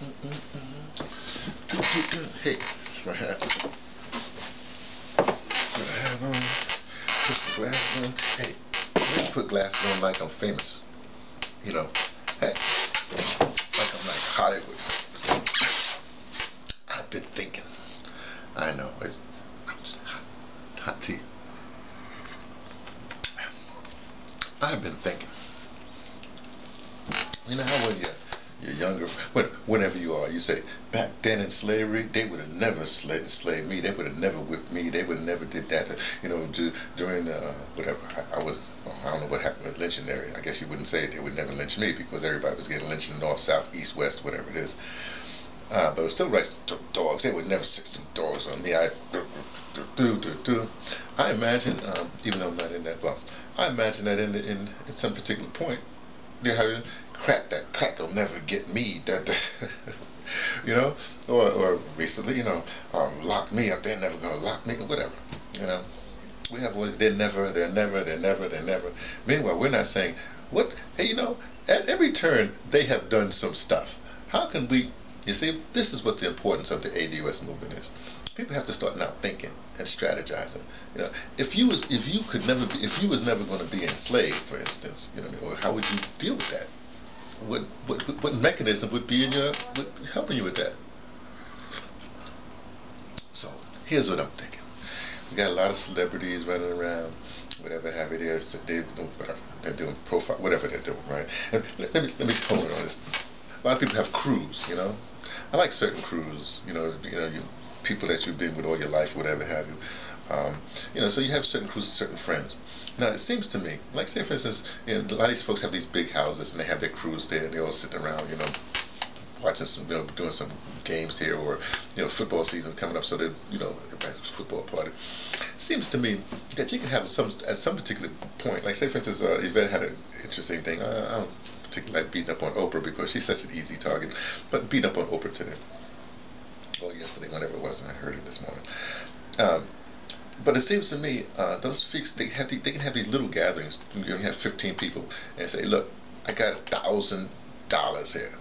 Hey, my hat. Put a hat on. Put some glasses on. Hey, put glasses on like I'm famous. You know, hey, like I'm like Hollywood famous. I've been thinking. I know it's hot, hot tea. I've been thinking. You know how when you're, you're younger, when, whenever you are, you say, back then in slavery, they would have never slaved, slaved me. They would have never whipped me. They would have never did that. You know, do, during uh, whatever, I, I was, I don't know what happened with lynching. I guess you wouldn't say it. They would never lynch me because everybody was getting lynched in north, south, east, west, whatever it is. Uh, but it was still right dogs. They would never stick some dogs on me. I do, do, do, do. I imagine, um, even though I'm not in that, well, I imagine that in, in, in some particular point, they have crack. That crack will never get me. That, you know, or, or recently, you know, um, lock me up. They're never gonna lock me. Whatever, you know. We have always they're never, they're never, they're never, they're never. Meanwhile, we're not saying what. Hey, you know, at every turn they have done some stuff. How can we? You see, this is what the importance of the ADOS movement is people have to start now thinking and strategizing. You know, if you was if you could never be if you was never going to be enslaved, for instance, you know, or how would you deal with that? What what what mechanism would be in your would helping you with that? So here's what I'm thinking. We got a lot of celebrities running around, whatever have it is. They whatever they're doing profile, whatever they're doing, right? And let me let me hold on this. A lot of people have crews, you know. I like certain crews, you know. You know, you people that you've been with all your life, whatever have you. Um, you know, so you have certain crews, certain friends. Now, it seems to me, like say for instance, you know, a lot of these folks have these big houses and they have their crews there and they're all sitting around, you know, watching some, you know, doing some games here or, you know, football season's coming up, so they, you know, football party. It seems to me that you can have some, at some particular point, like say for instance, uh, Yvette had an interesting thing. I, I don't particularly like beating up on Oprah because she's such an easy target, but beating up on Oprah today well, yesterday, whenever it was, and I heard it this morning. Um, but it seems to me uh, those freaks they have the, they can have these little gatherings. You can have 15 people and say, "Look, I got a thousand dollars here.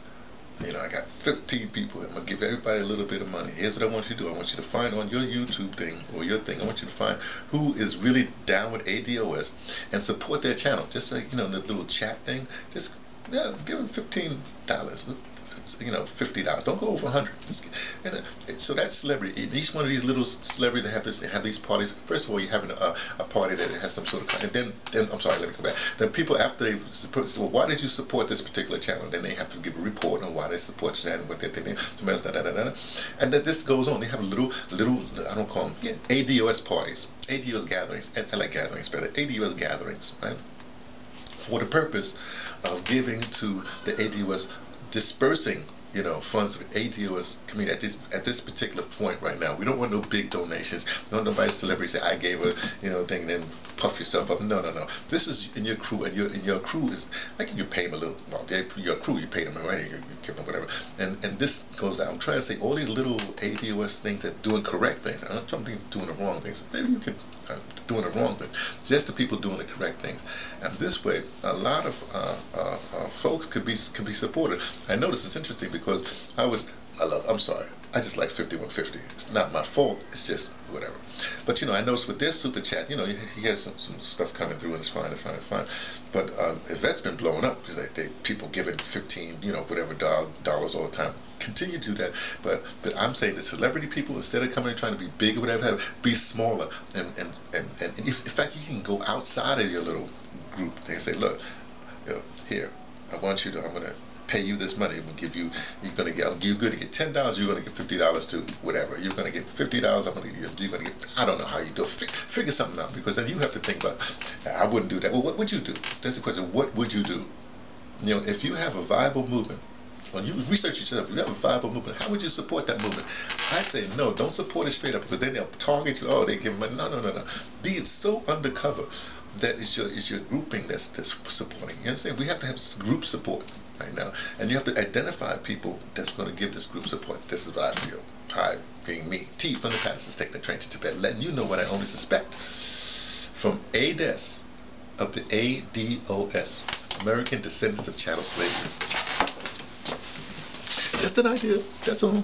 You know, I got 15 people. I'm gonna give everybody a little bit of money. Here's what I want you to do. I want you to find on your YouTube thing or your thing. I want you to find who is really down with ADOS and support their channel. Just like you know, the little chat thing. Just yeah, give them 15 dollars you know, fifty dollars. Don't go over a hundred. And uh, so that celebrity, each one of these little celebrities that have this, have these parties. First of all, you're having a, a party that has some sort of, and then, then I'm sorry, let me go back. Then people after they support, well, why did you support this particular channel? Then they have to give a report on why they support the channel, what they think, and then this goes on. They have little, little, I don't call them yeah, ADOS parties, ADOS gatherings. I like gatherings better. ADOS gatherings, right? For the purpose of giving to the ADOS dispersing you know, funds for ADOS community at this at this particular point right now. We don't want no big donations. Don't nobody celebrity say I gave a you know thing and then puff yourself up. No, no, no. This is in your crew, and your in your crew is like you pay them a little. Well, your crew you pay them money, you, you give them whatever. And and this goes out. I'm trying to say all these little ADOS things that doing correct things. I'm not talking doing the wrong things. Maybe you can doing the wrong thing. Just the people doing the correct things. And this way, a lot of uh, uh, uh, folks could be could be supported. I notice it's interesting because I was I love I'm sorry I just like 5150. It's not my fault. It's just whatever. But you know, I noticed with this super chat, you know, he has some, some stuff coming through and it's fine, it's fine, it's fine. But um, Yvette's been blowing up because like they people giving 15, you know, whatever dollars all the time. Continue to do that. But but I'm saying the celebrity people, instead of coming and trying to be big or whatever, be smaller. And and and, and, if, in fact, you can go outside of your little group. They say, look, you know, here, I want you to. I'm gonna pay you this money. I'm gonna give you. You're gonna get. You're gonna get ten dollars. You're gonna get fifty dollars too. Whatever. You're gonna get fifty dollars. I'm gonna. You're, you're gonna get. I don't know how you do. it. Figure something out because then you have to think about. I wouldn't do that. Well, what would you do? That's the question. What would you do? You know, if you have a viable movement, when you research yourself, you have a viable movement. How would you support that movement? I say no. Don't support it straight up because then they'll target you. Oh, they give money. No, no, no, no. Be so undercover that is your is your grouping that's that's supporting. You understand? We have to have group support right now. And you have to identify people that's going to give this group support. This is what I feel. I, being me, T from the Pattersons, taking the train to Tibet, letting you know what I only suspect. From ADES of the ADOS, American Descendants of Chattel Slavery. Just an idea. That's all.